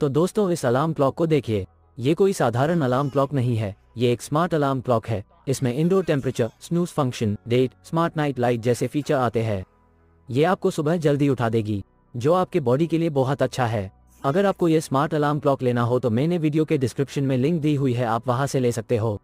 तो दोस्तों, इस अलार्म क्लॉक को देखिए। ये कोई साधारण अलार्म क्लॉक नहीं है। ये एक स्मार्ट अलार्म क्लॉक है। इसमें indoor temperature snooze function date smart night light जैसे फीचर आते हैं। ये आपको सुबह जल्दी उठा देगी, जो आपके बॉडी के लिए बहुत अच्छा है। अगर आपको ये स्मार्ट अलार्म क्लॉक लेना हो तो मैंने वीडियो के डिस्क्रिप्शन में लिंक दी हुई है, आप वहाँ से ले सकते हो।